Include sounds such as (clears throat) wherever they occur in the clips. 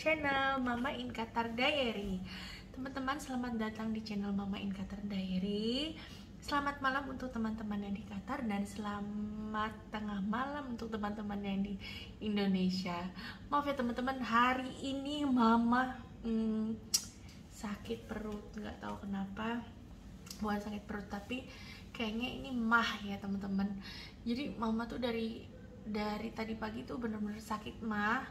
channel Mama in Qatar Diary. Teman-teman selamat datang di channel Mama in Qatar Diary. Selamat malam untuk teman-teman yang di Qatar Dan selamat tengah malam untuk teman-teman yang di Indonesia. Maaf ya teman-teman hari ini Mama hmm, sakit perut. Nggak tahu kenapa. Bukan sakit perut tapi kayaknya ini mah ya teman-teman. Jadi Mama tuh dari dari tadi pagi tuh bener-bener sakit mah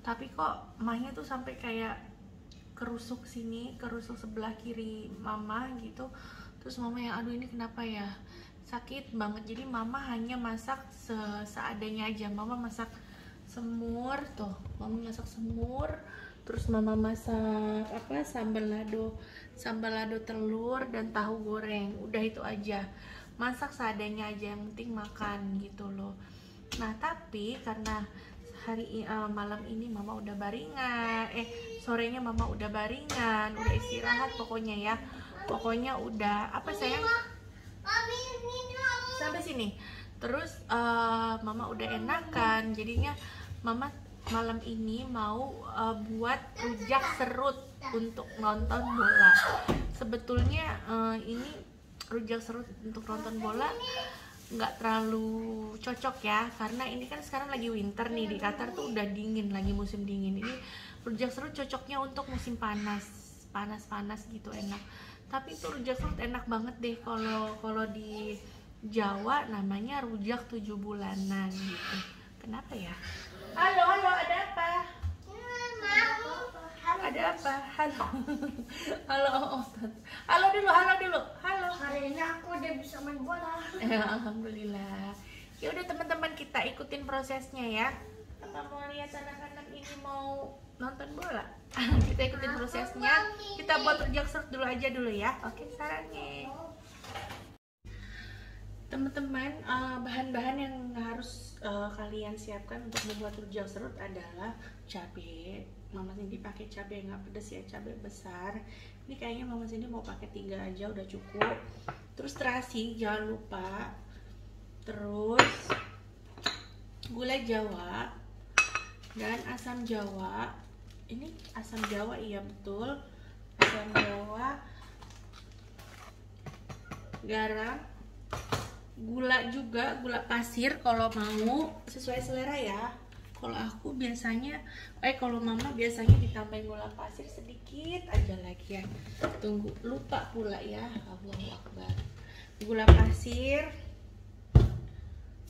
tapi kok mahnya tuh sampai kayak kerusuk sini kerusuk sebelah kiri mama gitu. Terus mama yang aduh ini kenapa ya? Sakit banget. Jadi mama hanya masak se seadanya aja. Mama masak semur tuh. Mama masak semur terus mama masak apa sambal lado sambal lado telur dan tahu goreng. Udah itu aja. Masak seadanya aja yang penting makan gitu loh. Nah tapi karena hari uh, malam ini mama udah baringan. Eh sorenya mama udah baringan udah istirahat pokoknya ya. Pokoknya udah apa sayang? Sampai sini. Terus uh, mama udah enakan jadinya mama malam ini mau uh, buat rujak serut untuk nonton bola. Sebetulnya uh, ini rujak serut untuk nonton bola nggak terlalu cocok ya karena ini kan sekarang lagi winter nih di Qatar tuh udah dingin lagi musim dingin. Ini rujak serut cocoknya untuk musim panas panas panas gitu enak. Tapi itu rujak serut enak banget deh kalau kalau di Jawa namanya rujak tujuh bulanan gitu. Kenapa ya? Halo halo ada ada apa? Halo. (laughs) Halo oh, halo dulu halo dulu. Halo. Hari ini aku udah bisa main bola. (laughs) Ya, alhamdulillah. Ya udah teman-teman kita ikutin prosesnya ya. Apa mau lihat anak-anak ini mau nonton bola? (laughs) Kita ikutin prosesnya. kita buat serut dulu aja dulu ya. Oke sarangnya teman-teman uh, bahan-bahan yang harus uh, kalian siapkan untuk membuat rujak serut adalah cabai mama Cindy pakai cabai nggak pedes ya cabai besar. Ini kayaknya mama Cindy mau pakai tiga aja udah cukup. Terus terasi jangan lupa. Terus gula jawa dan asam jawa. Ini asam jawa iya betul. Asam jawa garam gula juga gula pasir kalau mau. Sesuai selera ya kalau aku biasanya eh kalau mama biasanya ditambahin gula pasir sedikit aja lagi ya. Tunggu lupa pula ya. Allahu Akbar. Gula pasir.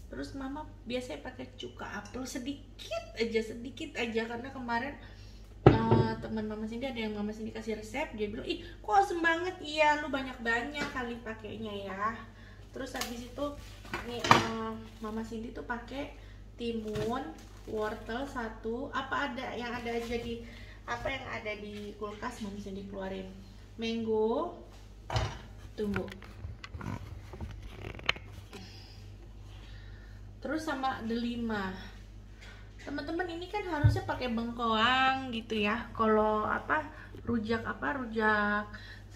Terus mama biasanya pakai cuka apel sedikit aja sedikit aja. Karena kemarin uh, teman mama sini ada yang mama sini kasih resep dia bilang ih kok asem banget? Iya lu banyak banyak kali pakainya ya. Terus habis itu nih uh, mama Cindy tuh pakai timun wortel satu apa ada yang ada aja di apa yang ada di kulkas mau bisa dikeluarin? Mango. Tunggu. Terus sama delima. Teman-teman ini kan harusnya pakai bengkoang gitu ya. Kalau apa rujak apa rujak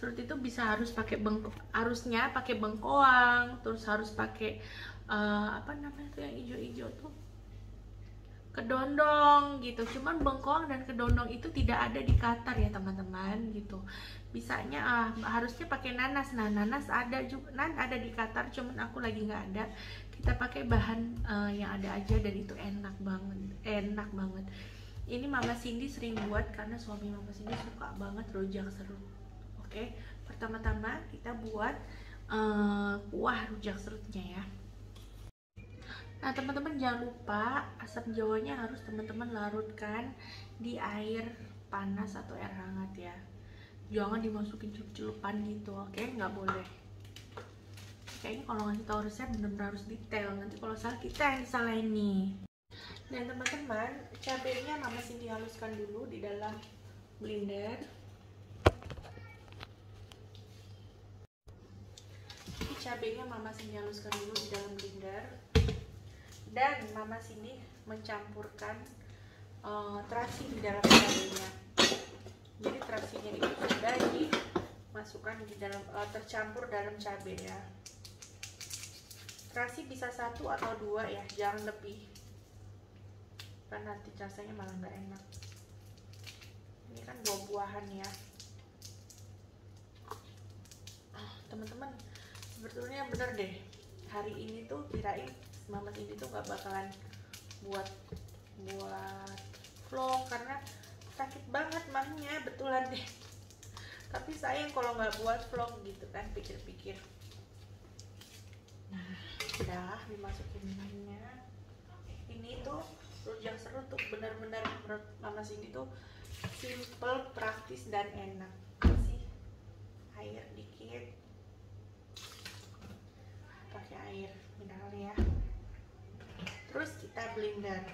serut itu bisa harus pakai bengko harusnya pakai bengkoang terus harus pakai uh, apa namanya tuh yang hijau-hijau tuh kedondong gitu. Cuman bengkoang dan kedondong itu tidak ada di Qatar ya teman-teman gitu. Bisanya ah, harusnya pakai nanas. Nah nanas ada juga nan ada di Qatar cuman aku lagi nggak ada. Kita pakai bahan uh, yang ada aja dan itu enak banget enak banget. Ini Mama Cindy sering buat karena suami Mama Cindy suka banget rujak serut oke? Pertama-tama kita buat uh, kuah rujak serutnya ya Nah teman-teman jangan lupa asam jawanya harus teman-teman larutkan di air panas atau air hangat ya. Jangan dimasukin celup-celupan gitu oke? Okay? nggak boleh. Kayaknya kalau ngasih tahu resep benar-benar harus detail. Nanti kalau salah kita yang salah ini. Dan teman-teman cabenya mama sini haluskan dulu di dalam blender. Cabenya mama sini haluskan dulu di dalam blender dan mama sini mencampurkan uh, terasi di dalam cabenya jadi terasinya itu sudah dimasukkan di dalam uh, tercampur dalam cabai ya. Terasi bisa satu atau dua ya. Jangan lebih. Kan nanti rasanya malah nggak enak. Buah-buahan ya. Ah, teman-teman sebetulnya bener deh. Hari ini tuh kirain mama ini tuh gak bakalan buat buat vlog karena sakit banget mahnya betulan deh. Tapi sayang kalau nggak buat vlog gitu kan pikir-pikir. Nah udah dimasukin mahnya ini tuh rujak serut tuh benar-benar menurut mama sini tuh simple praktis dan enak. Sih air dikit. Pakai air mineral ya terus kita blender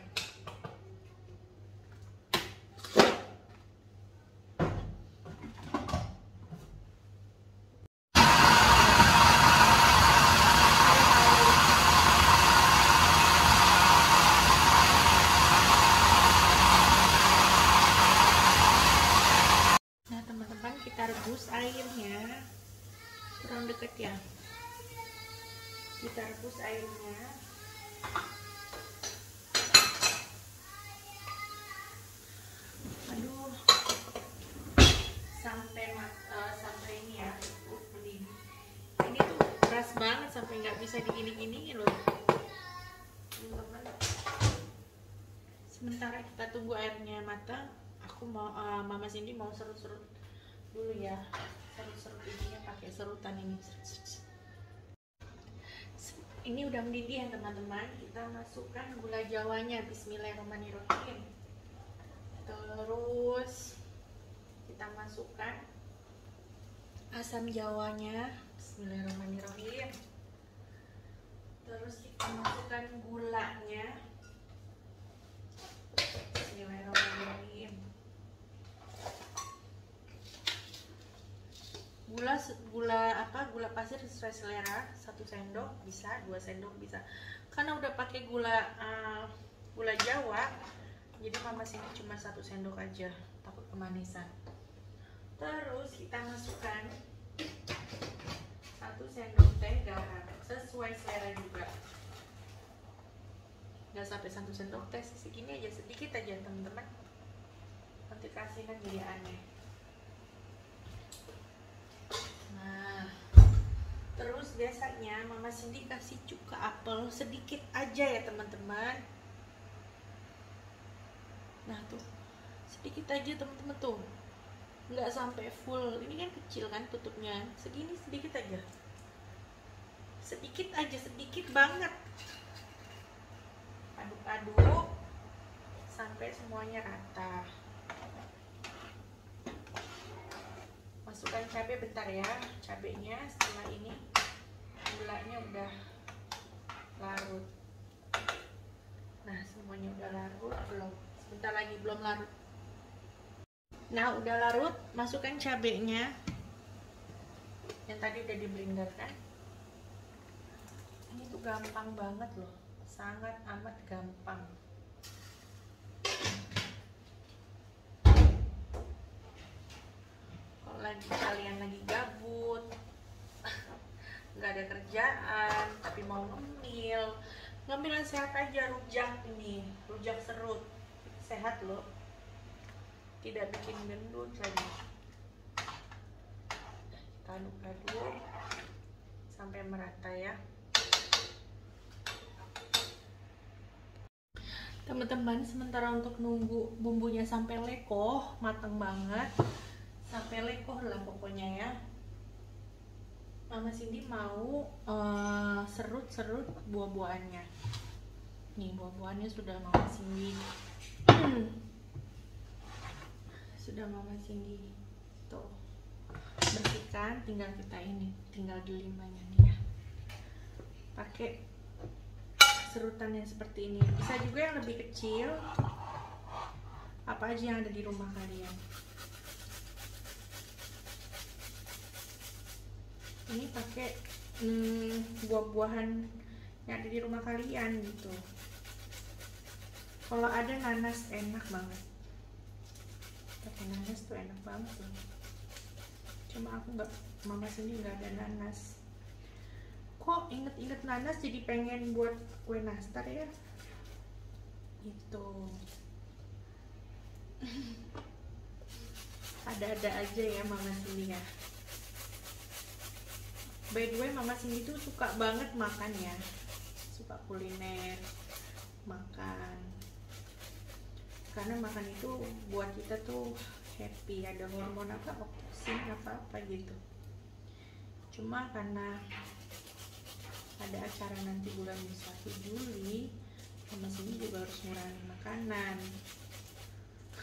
Nah kita rebus airnya. Kurang deket ya? Kita rebus airnya bisa digini-giniin loh. Sementara kita tunggu airnya matang aku mau eh, mama Cindy mau serut-serut dulu ya. Serut-serut ininya pakai serutan ini. Ini udah mendidih ya teman-teman. Kita masukkan gula jawanya bismillahirrahmanirrahim. Terus kita masukkan asam jawanya bismillahirrahmanirrahim terus kita masukkan gulanya. Gula gula apa gula pasir sesuai selera satu sendok bisa dua sendok bisa. Karena udah pakai gula uh, gula jawa jadi mama sini cuma satu sendok aja takut kemanisan. Terus kita masukkan satu sendok teh garam sesuai selera juga. Nggak sampai satu sendok teh segini aja sedikit aja teman-teman. Nanti kasihkan jadi aneh. Nah, terus biasanya Mama Cindy kasih cuka apel sedikit aja ya teman-teman. Nah tuh, sedikit aja teman-teman tuh, nggak sampai full. Ini kan kecil kan tutupnya, segini sedikit aja, sedikit aja, sedikit banget. Aduk-aduk sampai semuanya rata. masukkan cabai bentar ya cabenya. Setelah ini gulanya udah larut. Nah semuanya udah larut. Belum. Sebentar lagi belum larut nah udah larut masukkan cabenya. Yang tadi udah di blender kan ini tuh gampang banget loh. Sangat amat gampang. Lagi kalian lagi gabut? (laughs) Nggak ada kerjaan tapi mau ngemil. Ngemil sehat aja rujak ini. Rujak serut. Sehat loh tidak bikin gendut lagi. Kita aduk-aduk sampai merata ya. Teman-teman sementara untuk nunggu bumbunya sampai lekoh matang banget. Sampai lekoh lah pokoknya ya. Mama Cindy mau uh, serut-serut buah-buahannya. Nih buah-buahannya sudah Mama Cindy (clears throat) sudah Mama Cindy tuh. Bersihkan tinggal kita ini tinggal dilimanya nih ya. Pakai serutan yang seperti ini. Bisa juga yang lebih kecil. Apa aja yang ada di rumah kalian. Ini pakai hmm, buah-buahan yang ada di rumah kalian gitu. Kalau ada nanas enak banget pakai nanas tuh enak banget loh. Cuma aku nggak mama sendiri nggak ada nanas. Kok inget-inget nanas jadi pengen buat kue nastar ya? Itu (laughs) ada-ada aja ya Mama Cindy ya. By the way Mama Cindy tuh suka banget makan ya. Suka kuliner makan karena makan itu buat kita tuh happy ada hormon apa oksigen apa apa gitu. Cuma karena ada acara nanti bulan 1 Juli Mama Cindy juga harus ngurangin makanan.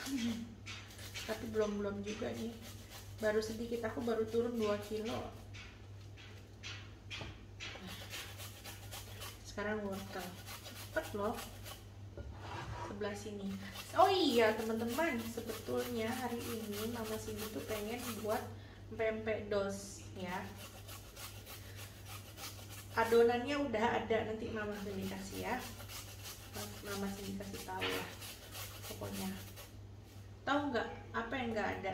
(laughs) Tapi belum belum juga nih. Baru sedikit aku baru turun 2 kilo. Sekarang wortel cepet loh sebelah sini. Oh iya teman-teman sebetulnya hari ini mama Cindy tuh pengen buat pempek dos ya. Adonannya udah ada nanti mama Cindy kasih ya. Mama Cindy kasih tahu lah pokoknya. Tahu nggak apa yang nggak ada?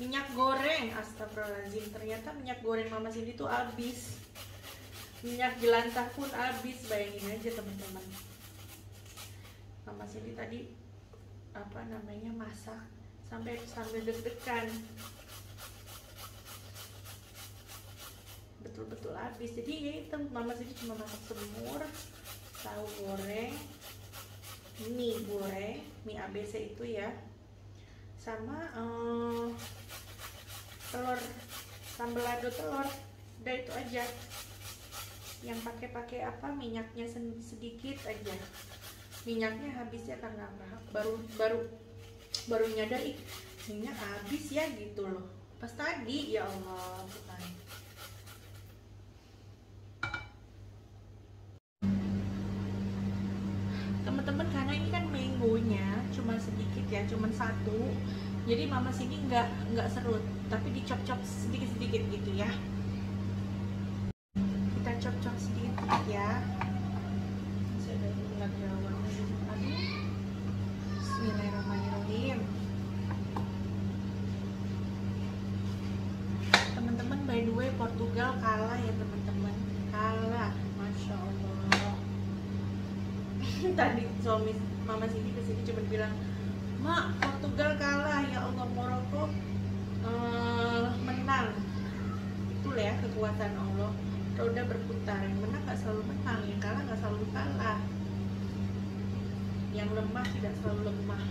Minyak goreng astagfirullahaladzim. Ternyata minyak goreng mama Cindy tuh habis. Minyak jelantah pun habis bayangin aja teman-teman mama Cindy tadi apa namanya masak sampai sambil deg-degan. Betul-betul habis. Jadi ya itu mama Cindy cuma masak semur tahu goreng mie goreng mie ABC itu ya. Sama um, telur sambal lado telur udah itu aja. Yang pakai-pakai apa minyaknya sedikit aja minyaknya habisnya karena apa baru baru baru nyadar ih minyak habis ya gitu loh. Pas tadi ya Allah bukan. Teman-teman karena ini kan mangonya cuma sedikit ya cuma satu. Jadi mama sini nggak nggak serut tapi dicop-cop sedikit-sedikit gitu ya kita cop-cop sedikit ya saya udah ingat jawaban aduh Bismillahirrahmanirrahim teman-teman by the way Portugal kalah ya teman-teman kalah Masya Allah mama sini ke sini cuma bilang mak Portugal kalah ya Allah Maroko uh, menang. Itulah ya kekuatan Allah. Roda berputar yang menang gak selalu menang yang kalah gak selalu kalah. Yang lemah tidak selalu lemah.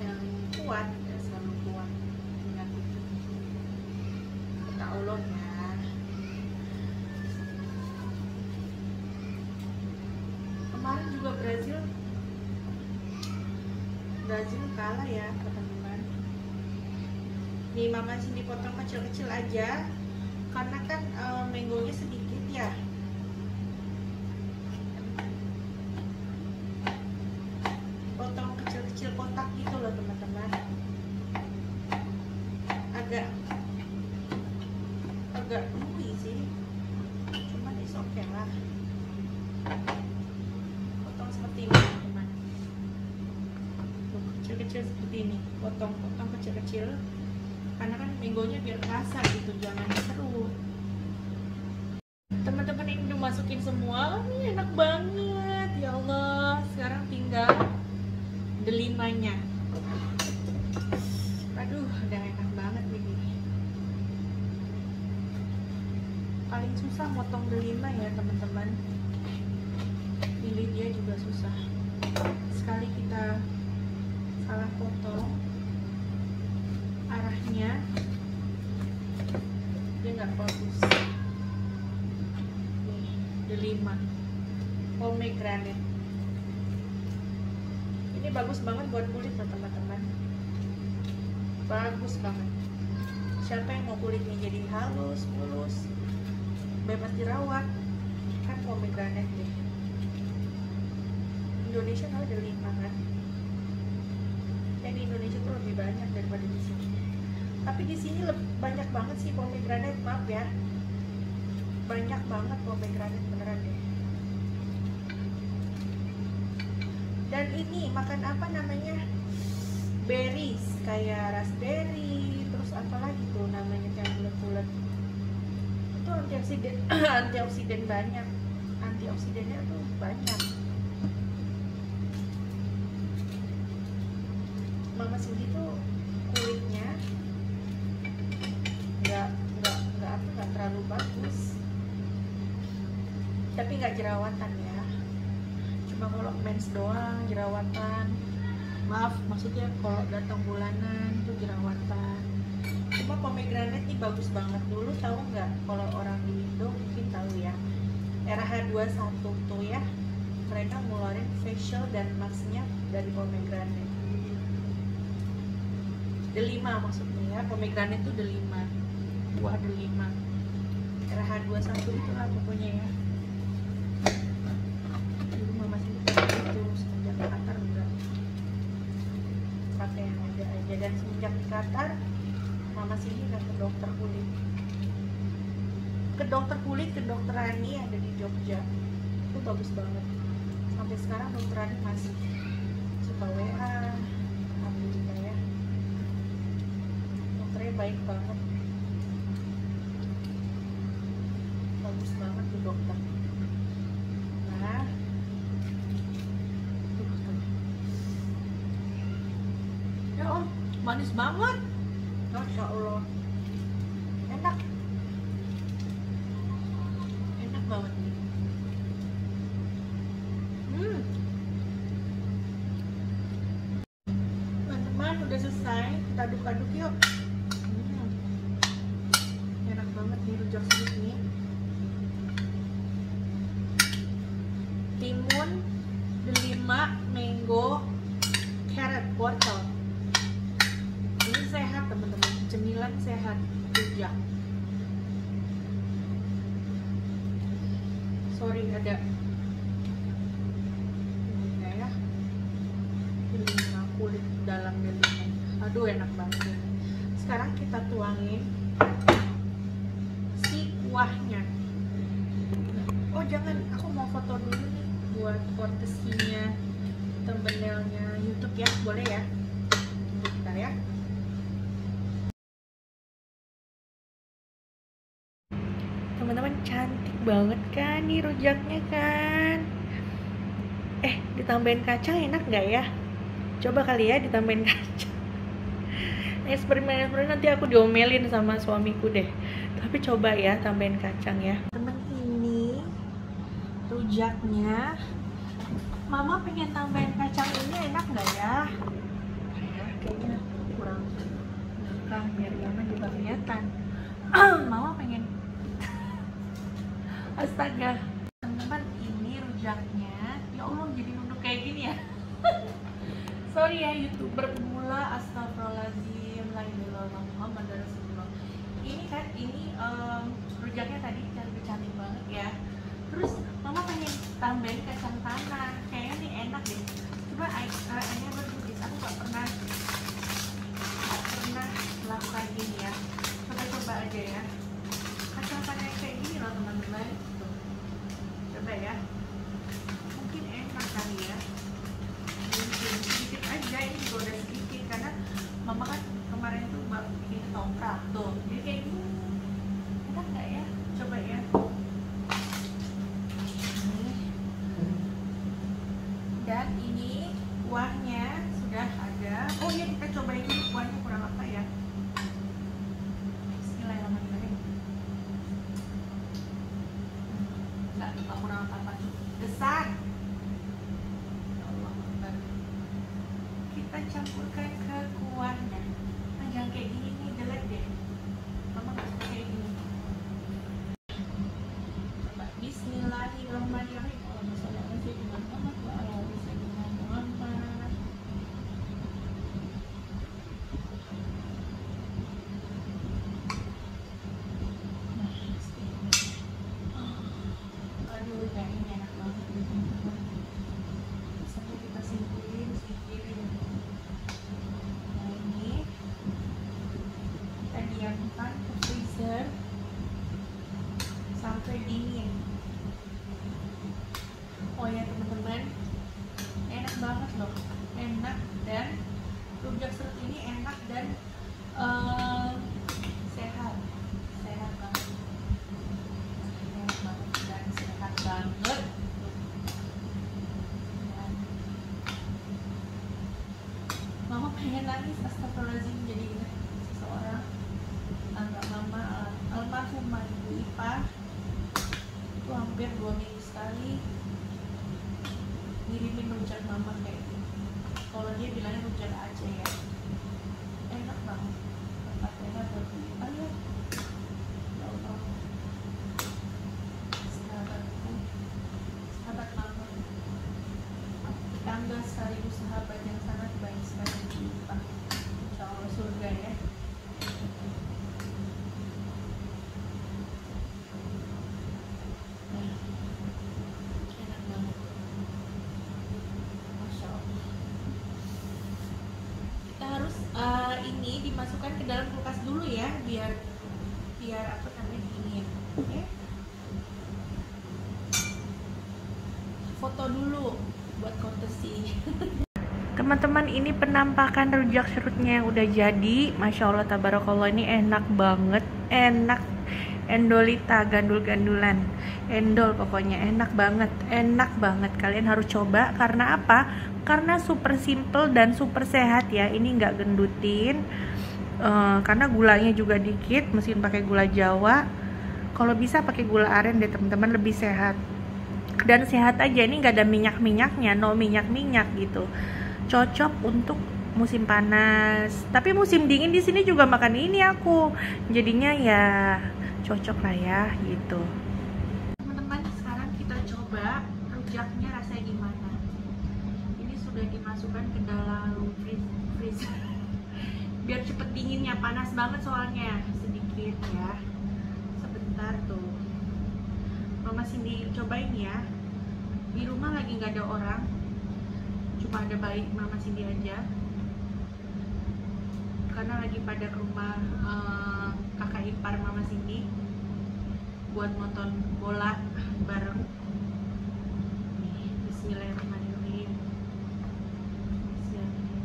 Yang kuat tidak selalu kuat. Itu. Kata Allah ya kemarin juga Brazil Brazil kalah ya teman-teman. Nih mama sini potong kecil-kecil aja. Karena kan e, menggonya sedikit ya. Potong kecil-kecil kotak gitu loh teman-teman. Agak agak lui sih. Cuman is okay lah. Potong seperti ini kecil-kecil seperti ini potong-potong kecil-kecil karena kan menggonya biar kerasa gitu jangan seru teman-teman ini udah masukin semua ini enak banget ya Allah. Sekarang tinggal delimanya aduh udah enak banget ini paling susah motong delima ya teman-teman. Pilih dia juga susah sekali kita salah potong arahnya dia nggak bagus nih delima pomegranate ini bagus banget buat kulit loh teman-teman. Bagus banget. Siapa yang mau kulitnya jadi halus mulus bebas jerawat kan pomegranate deh Indonesia kan ada lima kan? Yang di Indonesia tuh lebih banyak daripada di sini. Tapi di sini banyak banget sih pomegranate maaf ya. Banyak banget pomegranate beneran deh dan ini makan apa namanya? Berries kayak raspberry terus apa lagi tuh namanya yang bulat-bulat? Itu antioksidan (clears throat) antioksidan banyak. Antioksidannya tuh banyak. Mama Cindy tuh kulitnya nggak nggak nggak apa nggak terlalu bagus. Tapi nggak jerawatan ya cuma kalau mens doang jerawatan. Maaf maksudnya kalau datang bulanan tuh jerawatan. Cuma pomegranate ini bagus banget. Dulu tahu nggak kalau orang di Indo mungkin tahu ya? RH21 tuh ya mereka ngeluarin facial dan masknya dari pomegranate delima maksudnya ya pomegranate itu delima. Buah delima. RH21 itulah pokoknya ya dulu mama sih itu semenjak di Qatar udah pakai yang ada aja dan semenjak di Qatar mama sini udah ke dokter kulit ke dokter kulit ke dokter Ani ada di Jogja. Itu bagus banget. Sampai sekarang dokter Ani masih suka WA alhamdulillah ya. Dokternya baik banget. Bagus banget tuh dokter. Nah. Ya om. Manis banget Masya Allah enak enak banget nih hmm teman-teman udah selesai kita aduk-aduk yuk Hmm. enak banget nih rujak sedikit nih timun delima mango carrot wortel ini sehat teman-teman cemilan sehat rujak sorry ada ini ya delima kulit dalam delima aduh enak banget sekarang kita tuangin si kuahnya. Oh jangan aku mau foto dulu nih buat kontesinya thumbnailnya YouTube ya. Boleh ya? Bentar ya. Teman-teman cantik banget kan nih rujaknya kan? Eh ditambahin kacang enak nggak ya coba kali ya ditambahin kacang eksperimen eksperimen nanti aku diomelin sama suamiku deh. Tapi coba ya tambahin kacang ya. Temen ini rujaknya. Mama pengen tambahin kacang ini enak nggak ya? Ya kayaknya kurang belakang biar Yana juga kelihatan. (clears throat) Mama pengen. Astaga. Teman-teman ini rujaknya. Ya Allah jadi nunduk kayak gini ya sorry ya youtuber pemula astagfirullahaladzim la ilaha Muhammad Rasulullah. Ini kan ini em, rujaknya tadi cantik cantik banget ya. Terus mama pengen tambahin kacang tanah. Kayaknya nih enak deh. Coba I, uh, this. Aku gak pernah gak pernah melakukan gini ya. Coba coba aja ya. Kacang tanah kayak gini loh teman-teman. Coba ya mungkin enak kali ya mungkin sedikit aja ini juga udah sedikit karena mama kan kemarin tuh baru bikin toprak tuh jadi kayak gini enak nggak ya coba ya Ini. dan ini kuahnya sudah ada oh iya kita cobain dulu kuahnya kurang apa ya Bismillahirrahmanirrahim nggak lupa kurang apa apa besar Ya Allah Akbar. Kita campurkan ke kuahnya nah, jangan kayak gini nih jelek deh mama nggak suka kayak gini coba Bismillahirrahmanirrahim Allahumma sholli ala sayyidina Muhammad wa ala ali sayyidina Muhammad Nah, Aduh, kayaknya enak banget nih, teman-teman. Sampai kita simpulin sedikit. Nah, ini tadi pengen nangis astagfirullahaladzim jadi ingat seseorang anggap mama almarhumah ibu Ipa itu hampir dua minggu sekali ngirimin rujak mama kayak gitu kalau dia bilangnya rujak aja ya enak banget tempat enak buat beli ayo ya Allah sahabatku sahabat mama tetangga sekaligus sahabat yang sangat baik sekali lupa insya Allah surga ya Nah, enak banget Masya Allah kita harus eh, ini dimasukkan ke dalam kulkas dulu ya biar biar apa namanya dingin. Oke. Foto dulu buat kontesi. (laughs) Teman-teman ini penampakan rujak serutnya yang udah jadi. Masya allah tabarakallah ini enak banget. Enak. Endolita gandul-gandulan. Endol pokoknya enak banget. Enak banget. Kalian harus coba. Karena apa? Karena super simple dan super sehat ya. Ini nggak gendutin Eh, karena gulanya juga dikit mesin pakai gula jawa. Kalau bisa pakai gula aren deh teman-teman lebih sehat. Dan sehat aja ini nggak ada minyak minyaknya no minyak minyak gitu. Cocok untuk musim panas. Tapi musim dingin di sini juga makan ini aku. Jadinya ya cocok lah ya gitu teman-teman sekarang kita coba rujaknya rasanya gimana ini sudah dimasukkan ke dalam freeze freezer biar cepet dinginnya panas banget soalnya sedikit ya sebentar tuh Mama Cindy cobain ya. Di rumah lagi nggak ada orang. Cuma ada bayi Mama Cindy aja. Karena lagi pada ke rumah eh, kakak ipar Mama Cindy buat nonton bola bareng Nih, Bismillahirrahmanirrahim Bismillahirrahmanirrahim.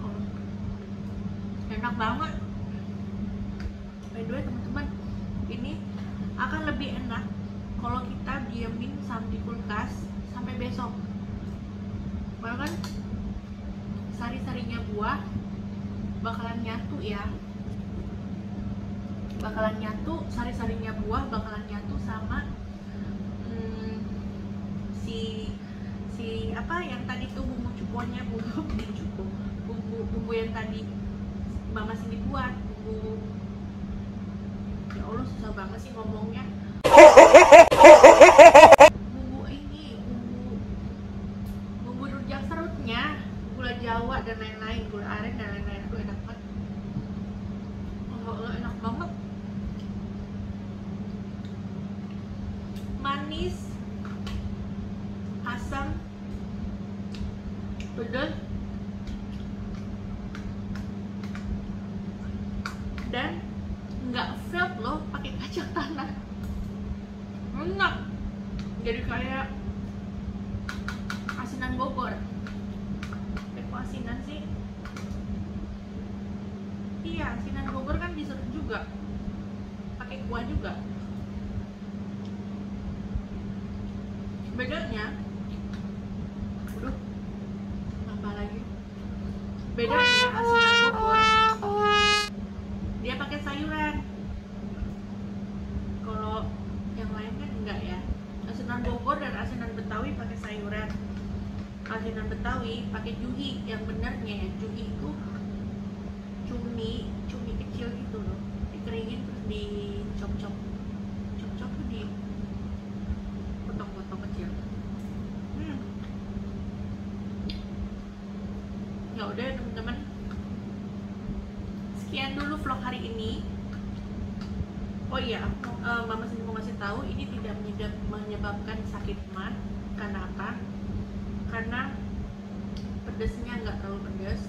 Oh, enak banget by the way teman-teman ini akan lebih enak kalau kita diemin sampai di kulkas sampai besok. Karena kan? Sari-sarinya buah bakalan nyatu ya. Bakalan nyatu sari-sarinya buah bakalan nyatu sama hmm, si si apa yang tadi tuh bumbu cukonya bumbu bumbu (laughs) bumbu bumbu yang tadi mama sini buat bumbu Allah susah banget sih ngomongnya. Bumbu ini bumbu bumbu rujak serutnya gula jawa dan lain-lain gula aren dan lain-lain. Aduh enak banget. Oh, enak banget. Manis asam pedas dan nggak felt loh pakai kacang tanah enak jadi kayak asinan Bogor eh kok asinan sih iya asinan Bogor kan diserut juga pakai kuah juga bedanya aduh nambah lagi bedanya asinan Bogor dia pakai sayuran kalau yang lain kan enggak ya asinan Bogor dan asinan Betawi pakai sayuran asinan Betawi pakai juhi yang benernya ya juhi itu cumi cumi kecil gitu loh dikeringin terus dicop-cop cop-cop tuh di potong-potong kecil hmm. Ya udah teman-teman. Sekian dulu vlog hari ini. Oh iya eh, mama sini mau ngasih tahu ini tidak menyebab- menyebabkan sakit mah karena apa? Karena pedesnya nggak terlalu pedas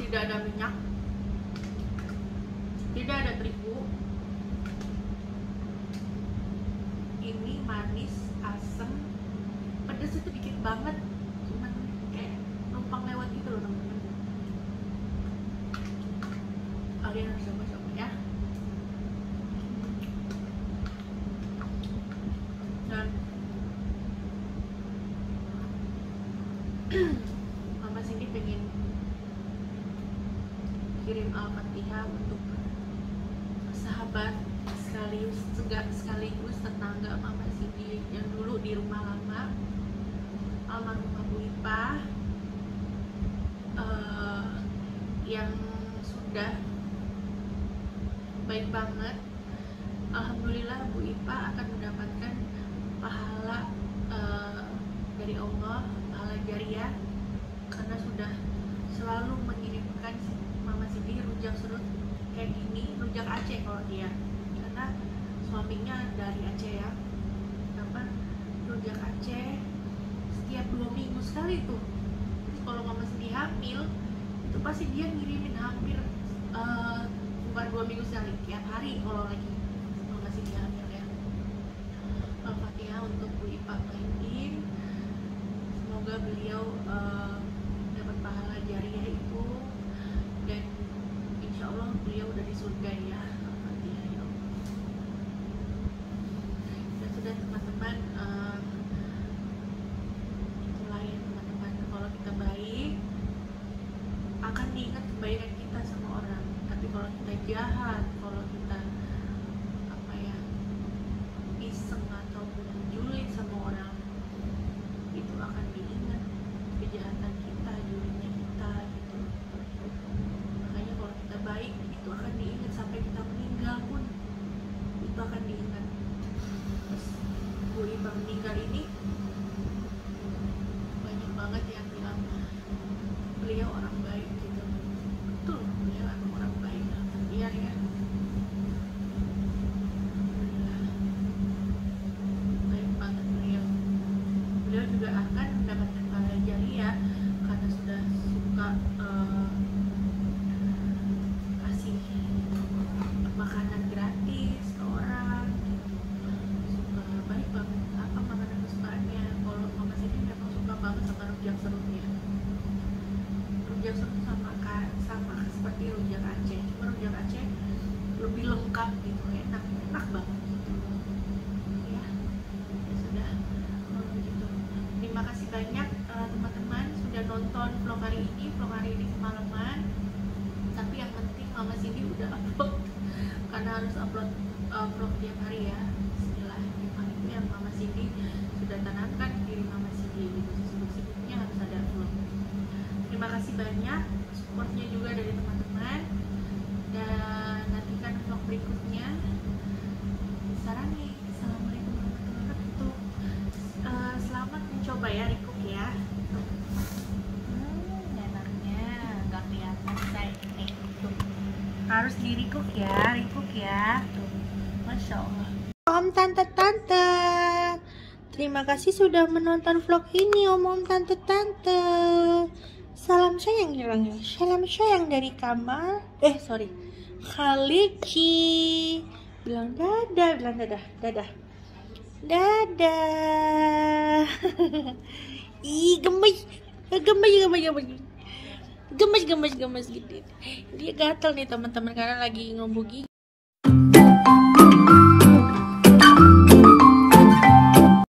tidak ada minyak. Tidak ada terigu. Ini manis asam pedas itu dikit banget cuman kayak numpang lewat gitu loh teman-teman kalian harus coba-coba ya dan Mama Cindy pengen kirim al-fatihah untuk sahabat sekaligus sekaligus tetangga Mama Cindy yang dulu di rumah lama almarhumah Bu Ipa uh, yang sudah baik banget. Alhamdulillah Bu Ipa akan mendapatkan pahala uh, dari Allah pahala jariah karena sudah selalu mengirimkan Mama Sidi rujak serut kayak gini rujak Aceh kalau dia. Karena suaminya dari Aceh ya. Apa rujak Aceh setiap dua minggu sekali tuh. Terus kalau Mama Sidi hamil itu pasti dia ngirimin hampir uh, bukan dua minggu sekali tiap hari kalau lagi masih dihamil ya. Al-Fatihah untuk Bu Ipa Mainin semoga beliau uh, dapat pahala jariah itu beliau udah di surga ya Al-Fatihah ya Allah dan sudah teman-teman uh, itulah ya teman-teman kalau kita baik akan diingat kebaikan kita sama orang tapi kalau kita jahat kalau kita apa ya iseng atau julid sama orang itu akan diingat kejahatan kita julidnya kita gitu makanya kalau kita baik itu akan diingat sampai kita meninggal pun itu akan diingat terus Bu Iba meninggal ini banyak banget yang bilang beliau orang baik gitu betul beliau emang orang baik iya ya Alhamdulillah. baik banget beliau beliau juga akan mendapatkan pahala jariah karena sudah suka eh, kasih makanan gratis ke orang suka baik banget apa makanan kesukaannya kalau mama sini memang suka banget sama rujak serutnya rujak serut sama ka- sama seperti rujak Aceh cuma rujak Aceh lebih lengkap gitu enak enak banget gitu ya ya sudah kalau begitu terima kasih banyak eh, teman-teman sudah nonton vlog hari ini vlog hari ini semalaman tapi yang penting mama Cindy udah upload karena harus upload eh, vlog tiap hari ya Bismillah memang itu yang mama Cindy sudah tanamkan di diri mama Cindy gitu sibuk-sibuknya harus ada vlog terima kasih banyak supportnya juga dari teman-teman dan nantikan vlog berikutnya sarani assalamualaikum warahmatullahi wabarakatuh Eh, selamat mencoba ya Rikuk ya hmm, enaknya nggak kelihatan saya eh, tuh. harus di Rikuk ya Rikuk ya. Tuh Masya Allah. Om Tante Tante. Terima kasih sudah menonton vlog ini Om Om Tante Tante. Salam sayang bilang ya. Salam sayang dari Kamal. Eh sorry. Khaliki. Bilang dadah Bilang dadah. Dadah. Dadah. (laughs) Ih gemes Gemes gemes gemes Gemes gemes gemes gitu. Dia gatal nih teman-teman Karena lagi ngomong gigi